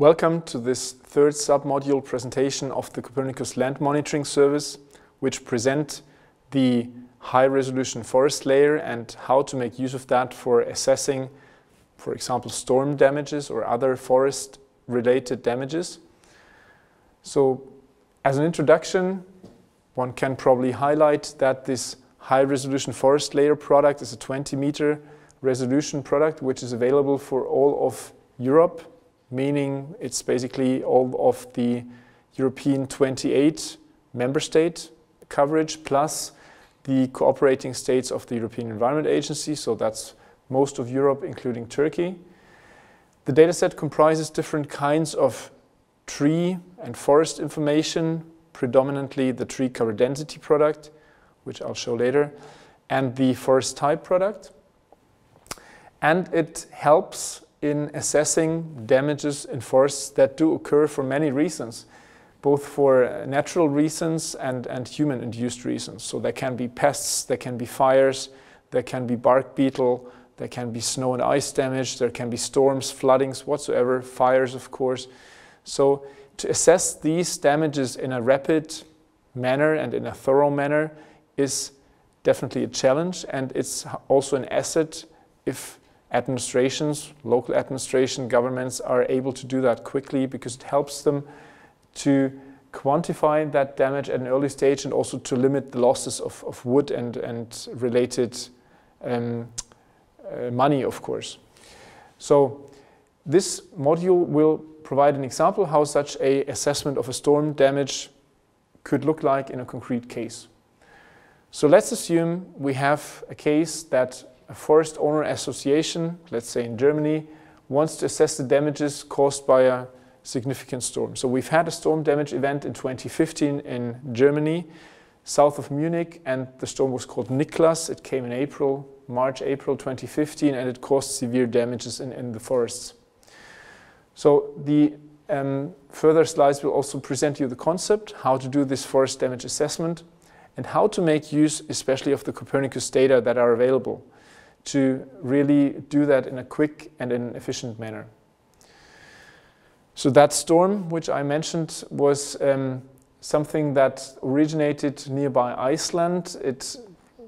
Welcome to this third submodule presentation of the Copernicus Land Monitoring Service, which present the high-resolution forest layer and how to make use of that for assessing, for example, storm damages or other forest-related damages. So, as an introduction, one can probably highlight that this high-resolution forest layer product is a 20-meter resolution product, which is available for all of Europe meaning it's basically all of the European 28 member state coverage plus the cooperating states of the European Environment Agency, so that's most of Europe, including Turkey. The dataset comprises different kinds of tree and forest information, predominantly the tree cover density product, which I'll show later, and the forest type product. And it helps in assessing damages in forests that do occur for many reasons, both for uh, natural reasons and, and human-induced reasons. So there can be pests, there can be fires, there can be bark beetle, there can be snow and ice damage, there can be storms, floodings, whatsoever, fires, of course. So to assess these damages in a rapid manner and in a thorough manner is definitely a challenge, and it's also an asset if administrations, local administration, governments are able to do that quickly because it helps them to quantify that damage at an early stage and also to limit the losses of, of wood and, and related um, uh, money, of course. So this module will provide an example how such a assessment of a storm damage could look like in a concrete case. So let's assume we have a case that a forest owner association, let's say in Germany, wants to assess the damages caused by a significant storm. So we've had a storm damage event in 2015 in Germany, south of Munich, and the storm was called Niklas. It came in April, March, April 2015, and it caused severe damages in, in the forests. So the um, further slides will also present you the concept, how to do this forest damage assessment, and how to make use especially of the Copernicus data that are available to really do that in a quick and an efficient manner. So that storm, which I mentioned, was um, something that originated nearby Iceland. It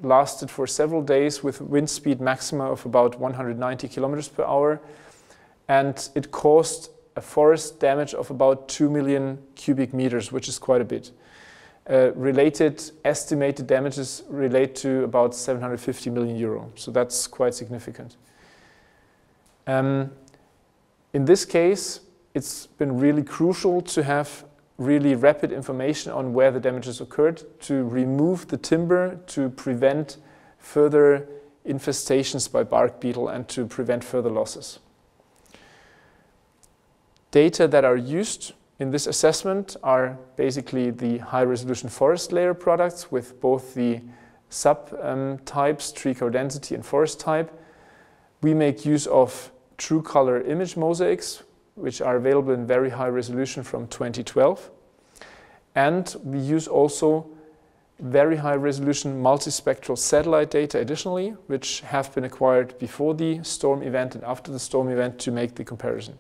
lasted for several days with wind speed maxima of about 190 kilometers per hour. And it caused a forest damage of about 2 million cubic meters, which is quite a bit. Uh, related estimated damages relate to about 750 million euro. So that's quite significant. Um, in this case, it's been really crucial to have really rapid information on where the damages occurred to remove the timber to prevent further infestations by bark beetle and to prevent further losses. Data that are used in this assessment are basically the high-resolution forest layer products with both the subtypes, um, tree cover density and forest type. We make use of true color image mosaics, which are available in very high resolution from 2012. And we use also very high resolution multispectral satellite data additionally, which have been acquired before the storm event and after the storm event to make the comparison.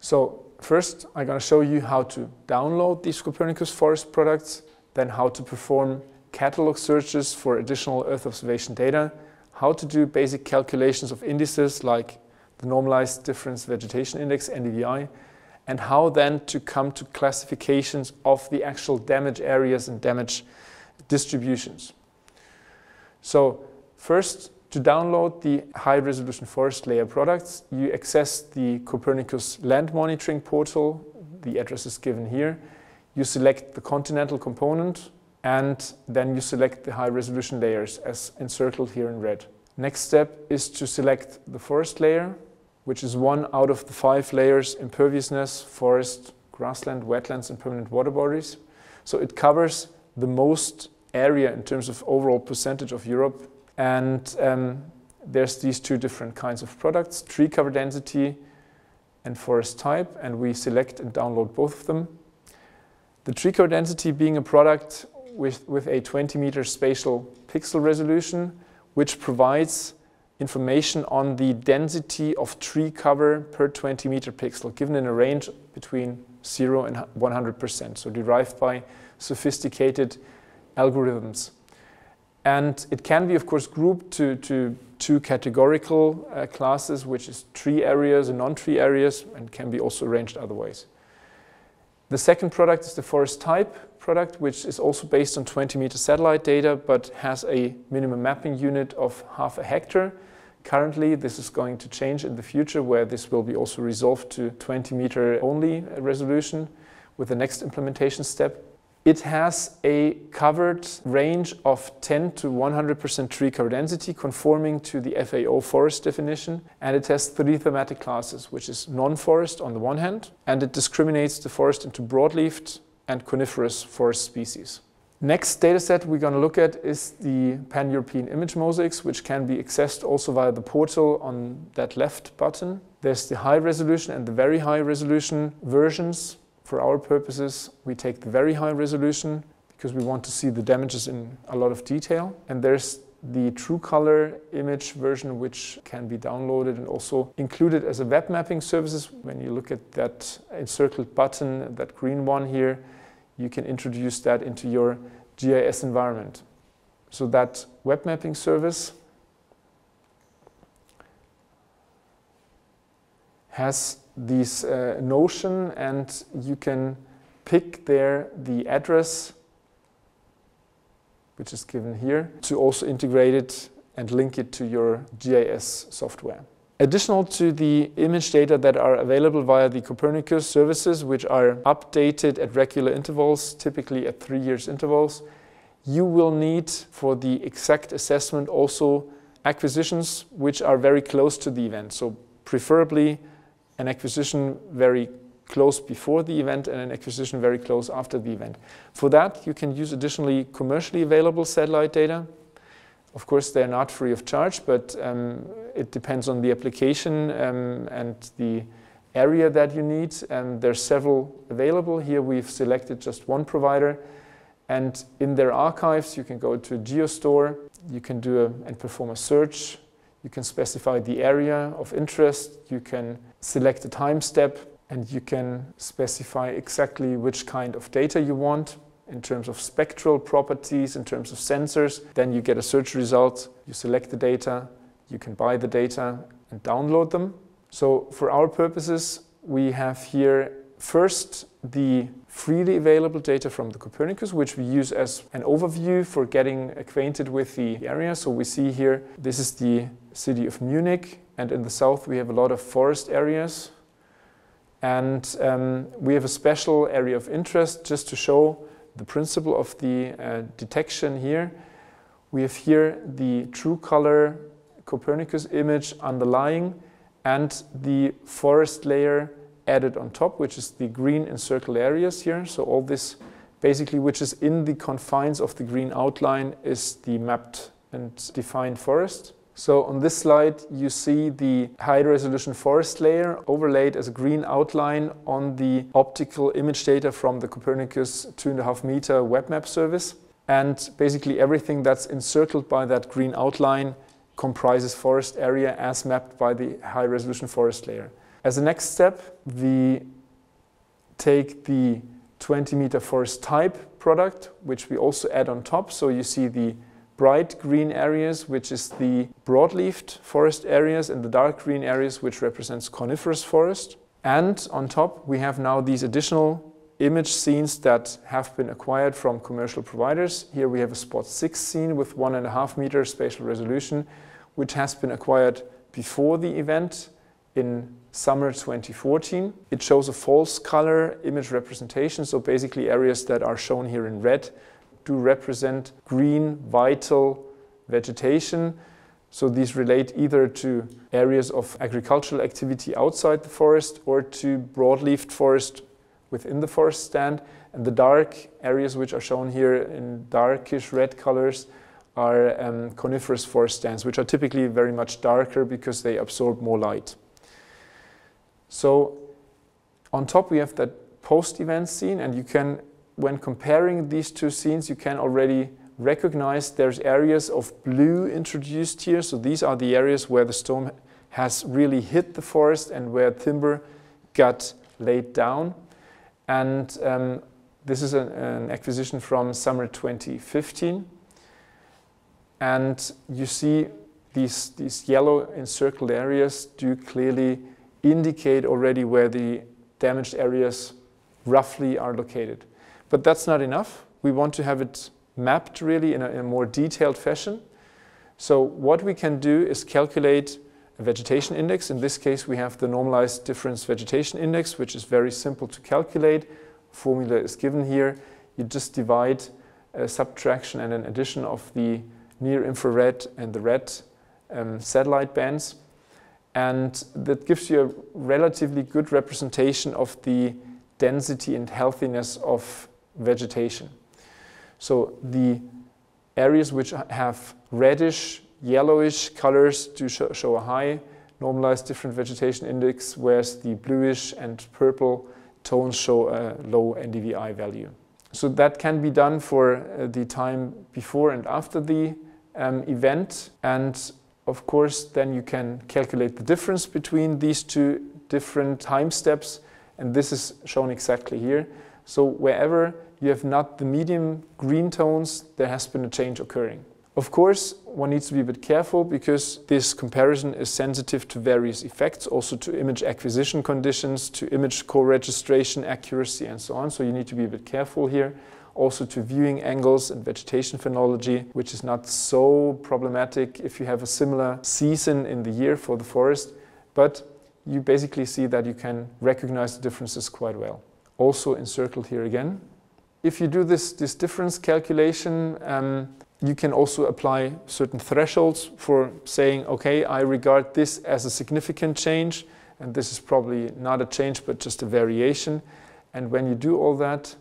So first, I'm going to show you how to download these Copernicus Forest products, then how to perform catalog searches for additional Earth observation data, how to do basic calculations of indices like the Normalized Difference Vegetation Index, NDVI, and how then to come to classifications of the actual damage areas and damage distributions. So first, to download the high-resolution forest layer products, you access the Copernicus land monitoring portal. The address is given here. You select the continental component, and then you select the high-resolution layers as encircled here in red. Next step is to select the forest layer, which is one out of the five layers imperviousness, forest, grassland, wetlands, and permanent water bodies. So it covers the most area in terms of overall percentage of Europe and um, there's these two different kinds of products, tree cover density and forest type, and we select and download both of them. The tree cover density being a product with, with a 20 meter spatial pixel resolution, which provides information on the density of tree cover per 20 meter pixel, given in a range between 0 and 100%, so derived by sophisticated algorithms. And it can be, of course, grouped to, to two categorical uh, classes, which is tree areas and non-tree areas, and can be also arranged other ways. The second product is the forest type product, which is also based on 20 meter satellite data, but has a minimum mapping unit of half a hectare. Currently, this is going to change in the future, where this will be also resolved to 20 meter only resolution with the next implementation step. It has a covered range of 10 to 100% tree cover density conforming to the FAO forest definition and it has three thematic classes which is non-forest on the one hand and it discriminates the forest into broadleafed and coniferous forest species. Next dataset we're going to look at is the Pan-European image mosaics which can be accessed also via the portal on that left button. There's the high resolution and the very high resolution versions for our purposes, we take the very high resolution because we want to see the damages in a lot of detail. And there's the true color image version which can be downloaded and also included as a web mapping services. When you look at that encircled button, that green one here, you can introduce that into your GIS environment. So that web mapping service has this uh, notion and you can pick there the address which is given here to also integrate it and link it to your GIS software. Additional to the image data that are available via the Copernicus services, which are updated at regular intervals, typically at three years intervals, you will need for the exact assessment also acquisitions which are very close to the event. So preferably an acquisition very close before the event and an acquisition very close after the event. For that, you can use additionally commercially available satellite data. Of course, they're not free of charge, but um, it depends on the application um, and the area that you need. And there's several available. Here we've selected just one provider. And in their archives, you can go to GeoStore, you can do a, and perform a search you can specify the area of interest, you can select a time step, and you can specify exactly which kind of data you want in terms of spectral properties, in terms of sensors. Then you get a search result, you select the data, you can buy the data and download them. So for our purposes, we have here first the freely available data from the Copernicus, which we use as an overview for getting acquainted with the area. So we see here, this is the city of Munich. And in the south, we have a lot of forest areas. And um, we have a special area of interest just to show the principle of the uh, detection here. We have here the true color Copernicus image underlying and the forest layer added on top, which is the green encircled areas here. So all this basically, which is in the confines of the green outline, is the mapped and defined forest. So on this slide, you see the high resolution forest layer overlaid as a green outline on the optical image data from the Copernicus two and a half meter web map service. And basically everything that's encircled by that green outline comprises forest area as mapped by the high resolution forest layer. As a next step, we take the 20 meter forest type product, which we also add on top. So you see the bright green areas, which is the broadleafed forest areas, and the dark green areas, which represents coniferous forest. And on top, we have now these additional image scenes that have been acquired from commercial providers. Here we have a spot 6 scene with one and a half meter spatial resolution, which has been acquired before the event in summer 2014. It shows a false color image representation, so basically areas that are shown here in red do represent green, vital vegetation. So these relate either to areas of agricultural activity outside the forest or to broadleafed forest within the forest stand. And the dark areas which are shown here in darkish red colors are um, coniferous forest stands, which are typically very much darker because they absorb more light. So on top we have that post-event scene and you can when comparing these two scenes, you can already recognize there's areas of blue introduced here. So these are the areas where the storm has really hit the forest and where timber got laid down. And um, this is an, an, acquisition from summer 2015. And you see these, these yellow encircled areas do clearly indicate already where the damaged areas roughly are located. But that's not enough. We want to have it mapped really in a, in a more detailed fashion. So what we can do is calculate a vegetation index. In this case, we have the normalized difference vegetation index, which is very simple to calculate. Formula is given here. You just divide a subtraction and an addition of the near infrared and the red um, satellite bands. And that gives you a relatively good representation of the density and healthiness of vegetation. So the areas which have reddish, yellowish colors do show, a high normalized different vegetation index, whereas the bluish and purple tones show a low NDVI value. So that can be done for uh, the time before and after the um, event. And of course, then you can calculate the difference between these two different time steps. And this is shown exactly here. So wherever you have not the medium green tones, there has been a change occurring. Of course, one needs to be a bit careful because this comparison is sensitive to various effects, also to image acquisition conditions, to image co-registration accuracy and so on. So you need to be a bit careful here. Also to viewing angles and vegetation phenology, which is not so problematic if you have a similar season in the year for the forest. But you basically see that you can recognize the differences quite well. Also encircled here again, if you do this, this difference calculation, um, you can also apply certain thresholds for saying, okay, I regard this as a significant change, and this is probably not a change, but just a variation. And when you do all that,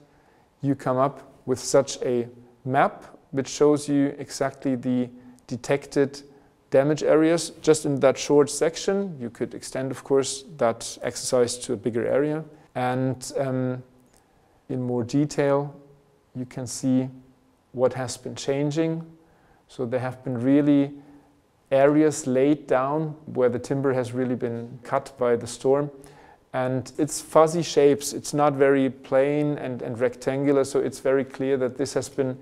you come up with such a map which shows you exactly the detected damage areas just in that short section. You could extend, of course, that exercise to a bigger area. And um, in more detail, you can see what has been changing. So there have been really areas laid down where the timber has really been cut by the storm. And it's fuzzy shapes. It's not very plain and, and rectangular, so it's very clear that this has been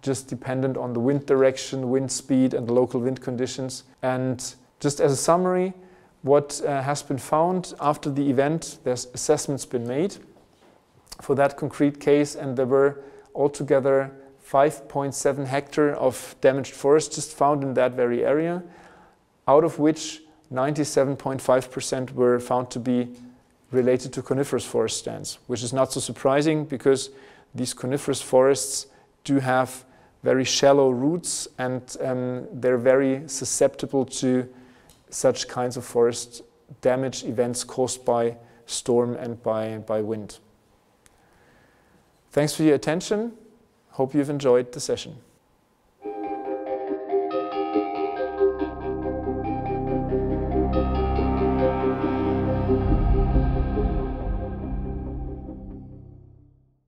just dependent on the wind direction, wind speed, and local wind conditions. And just as a summary, what uh, has been found after the event, there's assessments been made for that concrete case, and there were altogether 5.7 hectare of damaged forest just found in that very area, out of which 97.5% were found to be related to coniferous forest stands, which is not so surprising because these coniferous forests do have very shallow roots and um, they're very susceptible to such kinds of forest damage events caused by storm and by, by wind. Thanks for your attention. Hope you've enjoyed the session.